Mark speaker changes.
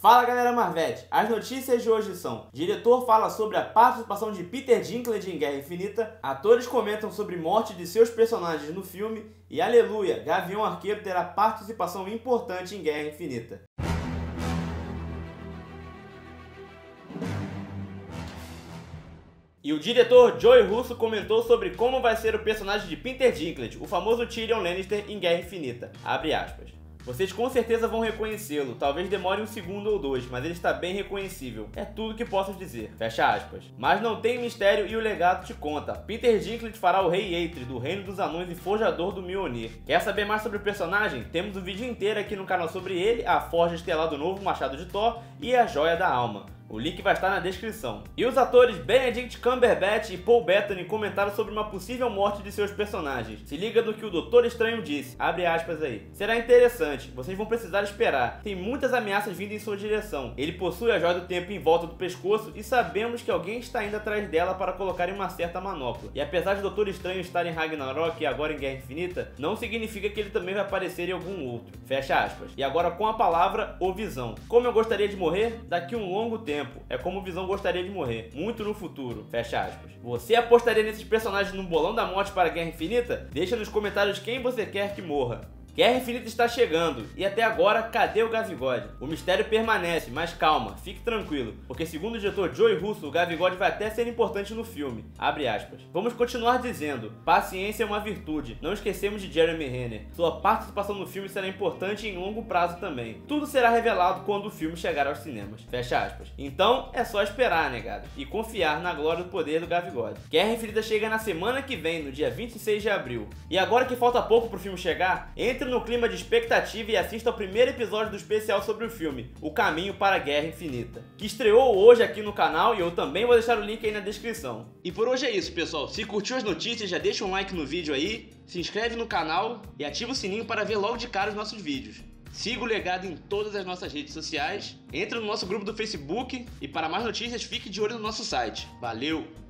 Speaker 1: Fala galera Marvete, as notícias de hoje são: diretor fala sobre a participação de Peter Dinklage em Guerra Infinita, atores comentam sobre morte de seus personagens no filme e aleluia, Gavião Arqueiro terá participação importante em Guerra Infinita. E o diretor Joey Russo comentou sobre como vai ser o personagem de Peter Dinklage, o famoso Tyrion Lannister em Guerra Infinita. Abre aspas. Vocês com certeza vão reconhecê-lo, talvez demore um segundo ou dois, mas ele está bem reconhecível. É tudo que posso dizer. Fecha aspas. Mas não tem mistério e o legado te conta. Peter Dinklage fará o Rei Eitri do Reino dos Anões e Forjador do Mjolnir. Quer saber mais sobre o personagem? Temos um vídeo inteiro aqui no canal sobre ele, a Forja Estelar do Novo Machado de Thor e a Joia da Alma. O link vai estar na descrição. E os atores Benedict Cumberbatch e Paul Bettany comentaram sobre uma possível morte de seus personagens. Se liga no que o Doutor Estranho disse, abre aspas aí. Será interessante, vocês vão precisar esperar. Tem muitas ameaças vindo em sua direção. Ele possui a joia do tempo em volta do pescoço e sabemos que alguém está indo atrás dela para colocar em uma certa manopla. E apesar de Doutor Estranho estar em Ragnarok e agora em Guerra Infinita, não significa que ele também vai aparecer em algum outro. Fecha aspas. E agora com a palavra ou visão. Como eu gostaria de morrer? Daqui um longo tempo tempo. É como o Visão gostaria de morrer. Muito no futuro. Fecha aspas. Você apostaria nesses personagens no bolão da morte para a Guerra Infinita? Deixa nos comentários quem você quer que morra. Guerra Infinita está chegando, e até agora, cadê o Gavigode? O mistério permanece, mas calma, fique tranquilo, porque segundo o diretor Joey Russo, o Gavigode vai até ser importante no filme. Abre aspas. Vamos continuar dizendo, paciência é uma virtude, não esquecemos de Jeremy Renner. Sua participação no filme será importante em longo prazo também. Tudo será revelado quando o filme chegar aos cinemas. Fecha aspas. Então, é só esperar, negado, e confiar na glória do poder do Gavigode. Guerra Infinita chega na semana que vem, no dia 26 de abril. E agora que falta pouco pro filme chegar, entre no clima de expectativa e assista ao primeiro episódio do especial sobre o filme, O Caminho para a Guerra Infinita, que estreou hoje aqui no canal e eu também vou deixar o link aí na descrição. E por hoje é isso, pessoal. Se curtiu as notícias, já deixa um like no vídeo aí, se inscreve no canal e ativa o sininho para ver logo de cara os nossos vídeos. Siga o legado em todas as nossas redes sociais, entre no nosso grupo do Facebook e para mais notícias fique de olho no nosso site. Valeu!